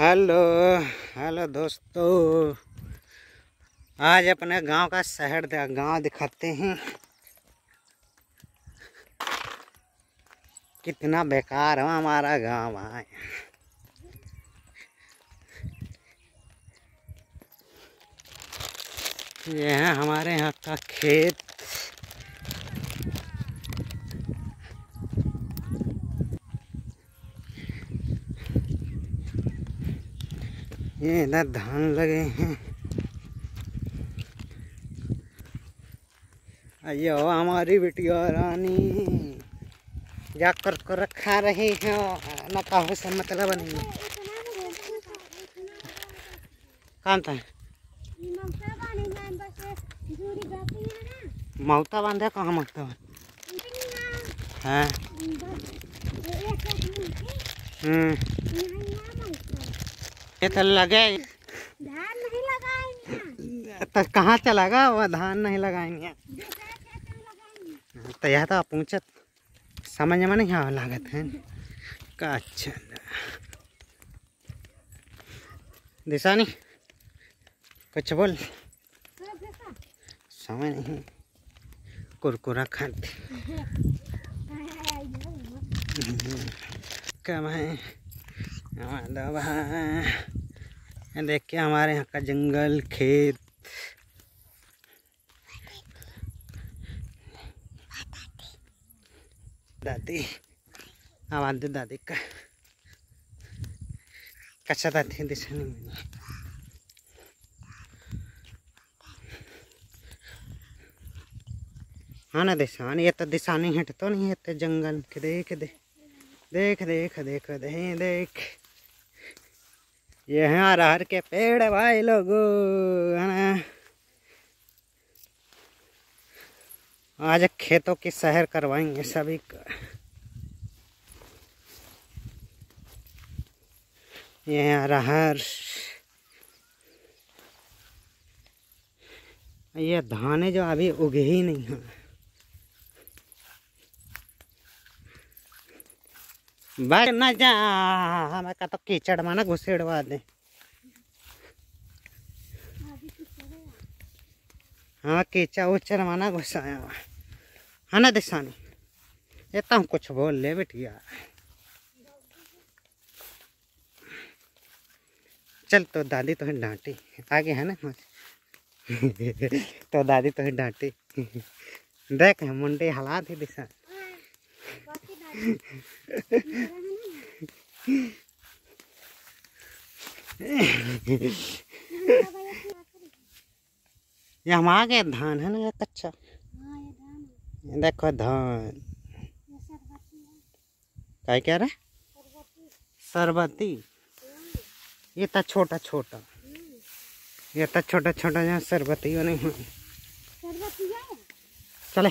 Hello hello दोस्तों। आज अपने गाँव का शहर गाँव दिखाते हैं। कितना बेकार है हमारा गाँव है ये है हमारे यहाँ का खेत। ये इधर धान लगे हैं। अयो हमारी बिटिया रानी जा कर कर रखा रही है। न कहो से मतलब नहीं। काम था? मौता बांधे कहाँ मौता बाँध? हाँ। हम्म। ये तो लगे धान नहीं लगाएँगे। तो कहाँ चलागा वो धान नहीं लगाएँगे। तो यह तो पूछत। समझ में नहीं आवा लागत है। का अच्छा दिशानी कुछ बोल। समझ नहीं। कुरकुरा खाते। कब है। हमारा देख के हमारे यहाँ का जंगल, खेत। दादी आवाज़ दे दादी का कच्चा दादी दिशा नहीं मिली। हाँ ना दिशा ये तो दिशा नहीं हट तो नहीं है तो जंगल। के देख दे देख देख देख दे देख। ये हैं अरहर के पेड़ भाई लोगों, है आज खेतों की सैर करवाएँगे सभी का। ये हैं अरहर ये धाने जो अभी उगे ही नहीं हैं। बस न जा हमें का तो कीचड़ माना घुसेड़वा दे। हाँ उचड़ माना घुसाया हुआ। है ना दिशानी ये तो हम कुछ बोल ले बेटिया। चल तो दादी तो डांटी, आगे है ना तो दादी तो डांटी। देख, मुंडे हालात ही दिशा ये हम आ गए धान है ना ये कच्चा? ये देखो धान। क्या कह रहे? सरबती ये तो छोटा छोटा। ये तो छोटा छोटा यहाँ सरबती नहीं। है। चले।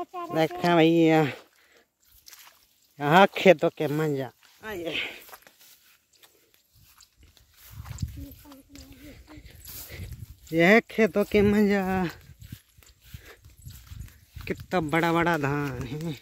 देखा भैया, यहाँ खेतों के मंजा। आइए। यह खेतों के मज़ा। कितना बड़ा बड़ा धान है।